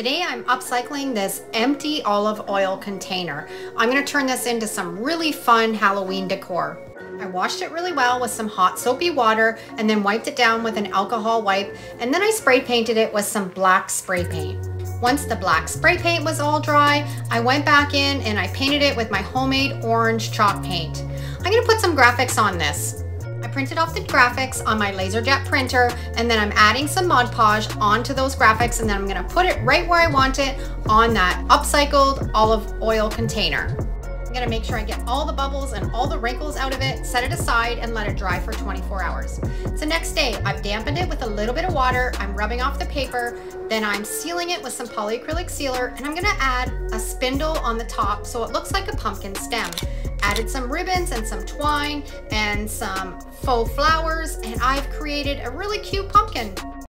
Today I'm upcycling this empty olive oil container. I'm gonna turn this into some really fun Halloween decor. I washed it really well with some hot soapy water and then wiped it down with an alcohol wipe and then I spray painted it with some black spray paint. Once the black spray paint was all dry, I went back in and I painted it with my homemade orange chalk paint. I'm gonna put some graphics on this. I printed off the graphics on my LaserJet printer and then I'm adding some Mod Podge onto those graphics and then I'm gonna put it right where I want it on that upcycled olive oil container. I'm gonna make sure I get all the bubbles and all the wrinkles out of it, set it aside and let it dry for 24 hours. So next day, I've dampened it with a little bit of water, I'm rubbing off the paper, then I'm sealing it with some polyacrylic sealer and I'm gonna add a spindle on the top so it looks like a pumpkin stem added some ribbons and some twine and some faux flowers and I've created a really cute pumpkin.